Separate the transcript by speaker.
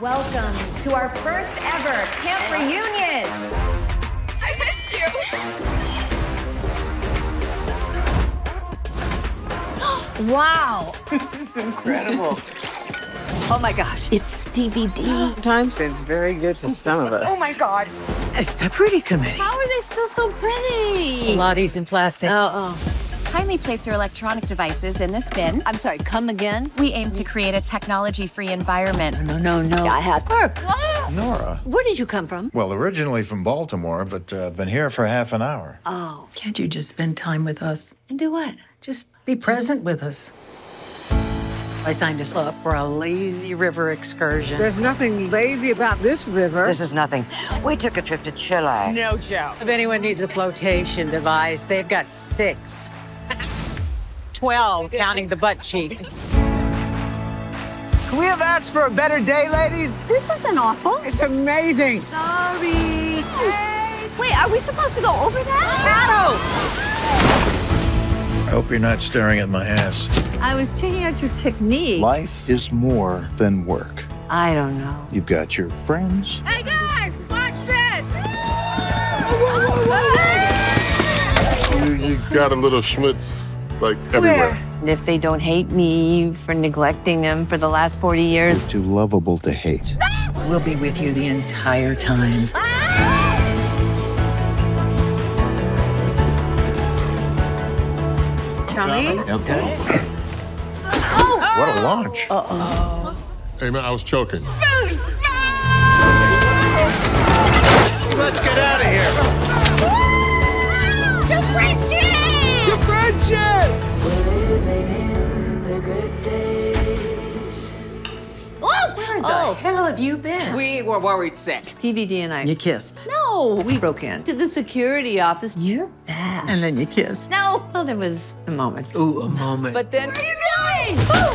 Speaker 1: Welcome to our first ever camp reunion.
Speaker 2: I missed you.
Speaker 1: Wow.
Speaker 3: This is incredible.
Speaker 1: Oh my gosh, it's DVD.
Speaker 3: Time's been very good to some of us.
Speaker 2: Oh my God.
Speaker 3: It's the pretty committee.
Speaker 1: How are they still so pretty?
Speaker 3: Pilates in plastic.
Speaker 1: Oh, oh.
Speaker 4: Kindly place your electronic devices in this bin.
Speaker 1: I'm sorry, come again?
Speaker 4: We aim to create a technology-free environment.
Speaker 1: No, no, no. I have work.
Speaker 5: Nora.
Speaker 1: Where did you come from?
Speaker 5: Well, originally from Baltimore, but uh, been here for half an hour.
Speaker 1: Oh,
Speaker 3: Can't you just spend time with us?
Speaker 1: and do what?
Speaker 3: Just be present with us. I signed us up for a lazy river excursion.
Speaker 6: There's nothing lazy about this river.
Speaker 7: This is nothing. We took a trip to Chile.
Speaker 3: no joke. If anyone needs a flotation device, they've got six. Twelve, counting the butt cheeks.
Speaker 6: Can we have asked for a better day, ladies?
Speaker 1: This isn't awful.
Speaker 6: It's amazing.
Speaker 1: Sorry. Wait, are we supposed to go over that?
Speaker 5: I hope you're not staring at my ass.
Speaker 1: I was checking out your technique.
Speaker 8: Life is more than work.
Speaker 7: I don't know.
Speaker 8: You've got your friends,
Speaker 2: Hey
Speaker 9: You, you got a little schmutz like everywhere.
Speaker 7: And if they don't hate me for neglecting them for the last 40 years,
Speaker 8: too lovable to hate.
Speaker 3: We'll be with you the entire time. Tommy?
Speaker 5: Okay. Oh! What a launch. Uh-oh.
Speaker 9: Hey man, I was choking.
Speaker 1: Oh,
Speaker 3: hell have you been?
Speaker 6: We were worried sick.
Speaker 1: DVD and I.
Speaker 3: You kissed.
Speaker 1: No, we broke in to the security office.
Speaker 3: You're bad. And then you kissed.
Speaker 1: No, well, there was a moment.
Speaker 3: Ooh, a moment.
Speaker 1: But then. What are you doing?